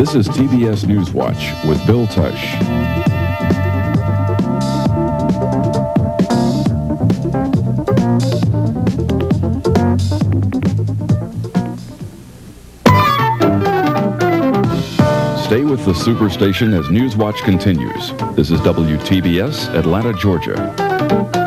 This is TBS Newswatch with Bill Tush. Stay with the Superstation as Newswatch continues. This is WTBS, Atlanta, Georgia.